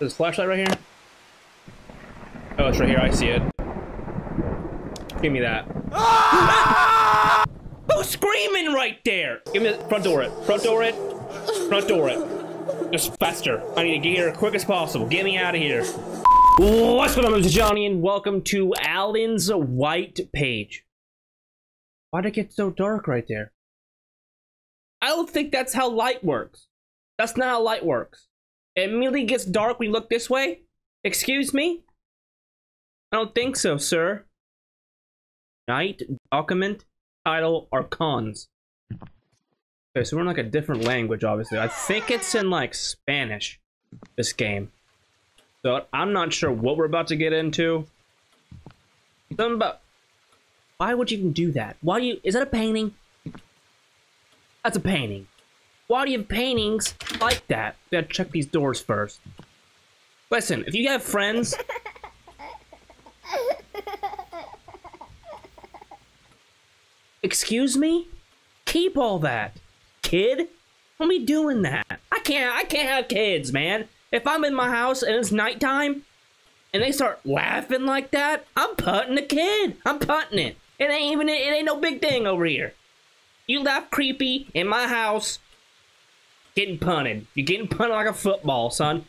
There's a flashlight right here. Oh, it's right here. I see it. Give me that. Ah! Who's screaming right there? Give me the front door it. Front door it. Front door it. Just faster. I need to get here as quick as possible. Get me out of here. What's going on, Mr. Johnny, and welcome to Alan's White Page. Why'd it get so dark right there? I don't think that's how light works. That's not how light works. It immediately gets dark when you look this way? Excuse me? I don't think so, sir. Night, document, title, are cons. Okay, so we're in like a different language, obviously. I think it's in like Spanish, this game. So I'm not sure what we're about to get into. Something about why would you even do that? Why do you is that a painting? That's a painting. Why do you have paintings like that? We gotta check these doors first. Listen, if you have friends Excuse me? Keep all that. Kid? Don't be doing that. I can't I can't have kids, man. If I'm in my house and it's nighttime and they start laughing like that, I'm putting the kid. I'm putting it. It ain't even it ain't no big thing over here. You laugh creepy in my house, getting punted. You're getting punted like a football, son.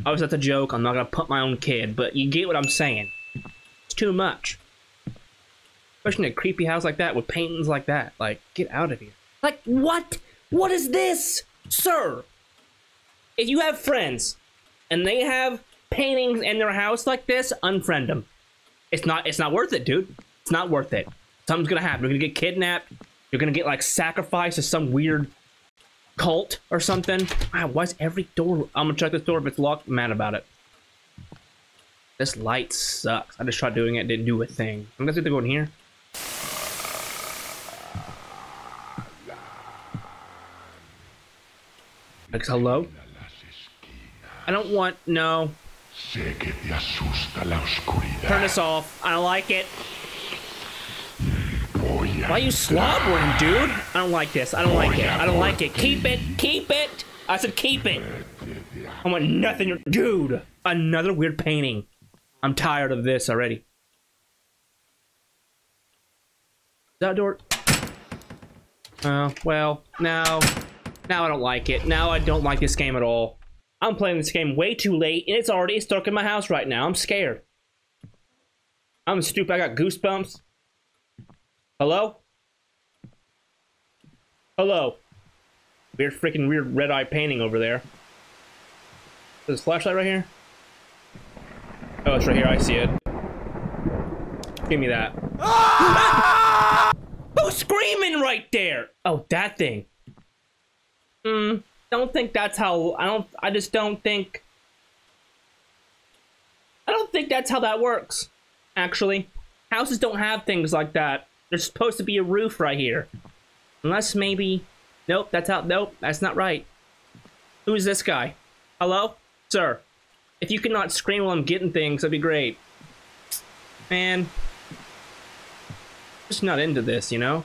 Obviously, that's a joke. I'm not gonna punt my own kid, but you get what I'm saying. It's too much. Especially in a creepy house like that with paintings like that. Like, get out of here. Like, what? What is this? Sir, if you have friends and they have paintings in their house like this, unfriend them. It's not it's not worth it, dude. It's not worth it. Something's gonna happen. You're gonna get kidnapped. You're gonna get like sacrificed to some weird cult or something. Wow, why is every door? I'm gonna check this door if it's locked. I'm mad about it. This light sucks. I just tried doing it, didn't do a thing. I'm gonna have to go in here. Like, hello? I don't want, no. Sé que te asusta la oscuridad. Turn this off. I don't like it. Why you slobbering, dude? I don't like this. I don't like it. I don't like it. Keep it. Keep it. I said keep it. I want nothing. Dude, another weird painting. I'm tired of this already. That door. Oh, well, now, now I don't like it. Now I don't like this game at all. I'm playing this game way too late, and it's already stuck in my house right now. I'm scared. I'm stupid. I got goosebumps. Hello? Hello? Weird freaking weird red eye painting over there. There's a flashlight right here? Oh, it's right here. I see it. Give me that. Who's screaming right there? Oh, that thing. Hmm. Don't think that's how. I don't. I just don't think. I don't think that's how that works. Actually, houses don't have things like that. There's supposed to be a roof right here. Unless maybe... Nope, that's out. Nope, that's not right. Who's this guy? Hello? Sir. If you could not scream while I'm getting things, that'd be great. Man. Just not into this, you know?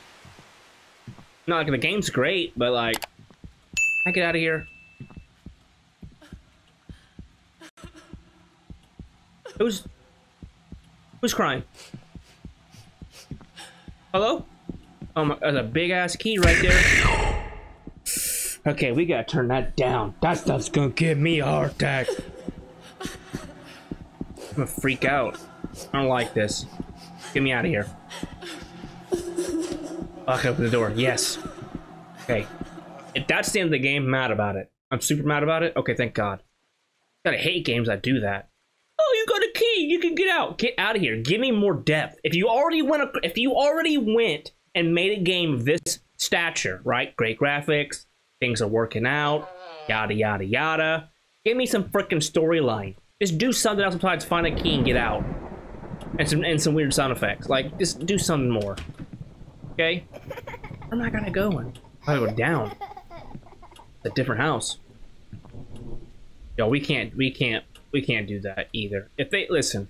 Not like the game's great, but like... I get out of here. Who's... Who's crying? Hello? Oh my, there's a big ass key right there. Okay, we gotta turn that down. That stuff's gonna give me a heart attack. I'm gonna freak out. I don't like this. Get me out of here. Lock open the door. Yes. Okay. If that's the end of the game, mad about it. I'm super mad about it. Okay, thank God. Gotta hate games that do that. Key. You can get out. Get out of here. Give me more depth. If you already went, if you already went and made a game of this stature, right? Great graphics, things are working out, yada yada yada. Give me some freaking storyline. Just do something else besides find a key and get out, and some and some weird sound effects. Like just do something more. Okay? I'm not gonna go? in. I go down. It's a different house. Yo, we can't. We can't we can't do that either. If they listen,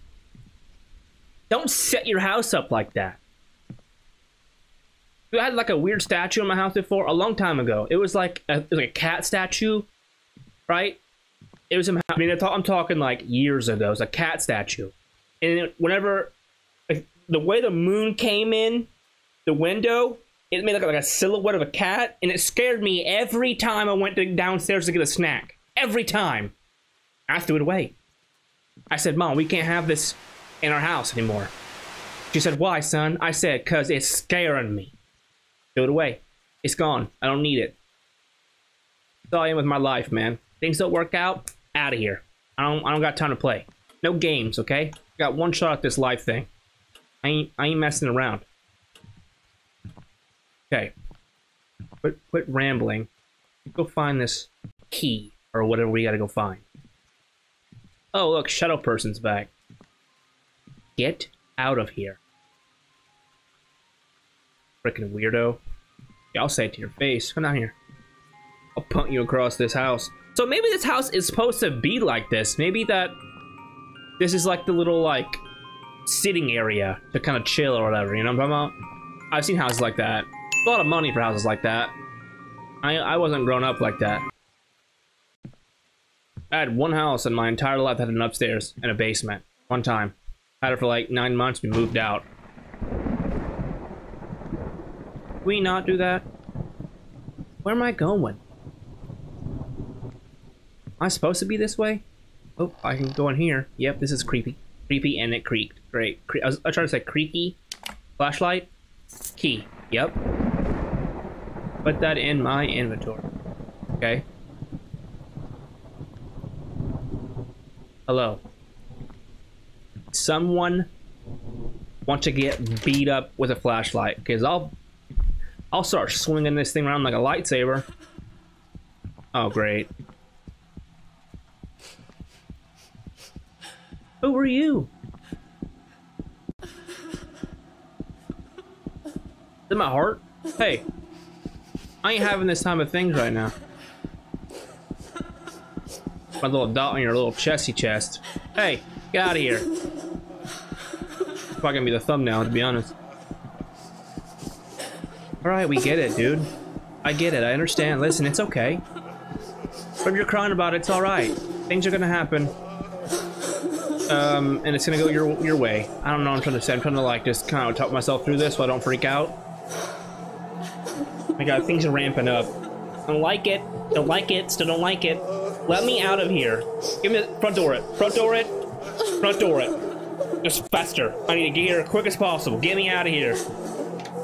don't set your house up like that. I had like a weird statue in my house before a long time ago. It was like a, it was like a cat statue, right? it was. I mean, I'm talking like years ago. It was a cat statue, and whenever the way the moon came in the window, it made like, like a silhouette of a cat, and it scared me every time I went to, downstairs to get a snack. Every time, I threw it away. I said, "Mom, we can't have this in our house anymore." She said, "Why, son?" I said, "Cause it's scaring me." Throw it away. It's gone. I don't need it. That's all I am with my life, man. Things don't work out. Out of here. I don't. I don't got time to play. No games, okay? Got one shot at this life thing. I ain't. I ain't messing around. Okay. Quit. Quit rambling. Go find this key or whatever we gotta go find. Oh, look, Shadow Person's back. Get out of here. Freaking weirdo. Yeah, I'll say it to your face. Come down here. I'll punt you across this house. So maybe this house is supposed to be like this. Maybe that this is like the little like sitting area to kind of chill or whatever, you know what I'm talking about? I've seen houses like that. A lot of money for houses like that. I, I wasn't grown up like that. I had one house in my entire life that had an upstairs and a basement. One time. Had it for like nine months, we moved out. we not do that? Where am I going? Am I supposed to be this way? Oh, I can go in here. Yep, this is creepy. Creepy and it creaked. Great. Cre I was, I trying to say creaky. Flashlight. Key. Yep. Put that in my inventory. Okay. Hello. Someone want to get beat up with a flashlight because I'll I'll start swinging this thing around like a lightsaber. Oh great. Who are you? Is that my heart? Hey, I ain't having this time of things right now. My little dot on your little chesty chest. Hey, get out of here. Probably gonna be the thumbnail, to be honest. Alright, we get it, dude. I get it, I understand. Listen, it's okay. If you're crying about it, it's alright. Things are gonna happen. Um, and it's gonna go your your way. I don't know I'm trying to say. I'm trying to like just kind of talk myself through this so I don't freak out. My god, things are ramping up. Don't like it. Don't like it. Still don't like it. Let me out of here. Give me the front door it. Front door it. Front door it. Just faster. I need to get here quick as possible. Get me out of here.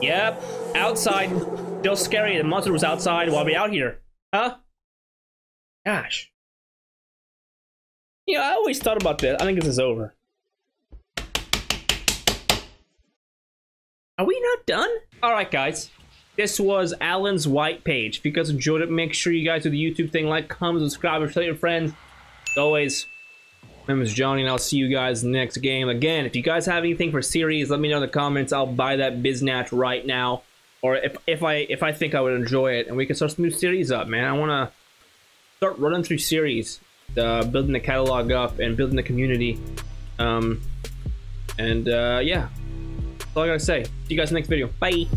Yep. Outside. Still scary. The monster was outside while we out here. Huh? Gosh. You know, I always thought about this. I think this is over. Are we not done? Alright, guys. This was Alan's white page. If you guys enjoyed it, make sure you guys do the YouTube thing, like, comment, subscribe, and tell your friends. As always, my name is Johnny, and I'll see you guys next game. Again, if you guys have anything for series, let me know in the comments. I'll buy that Biznatch right now. Or if, if I if I think I would enjoy it, and we can start some new series up, man. I want to start running through series, uh, building the catalog up, and building the community. Um, and uh, yeah, that's all I gotta say. See you guys next video. Bye.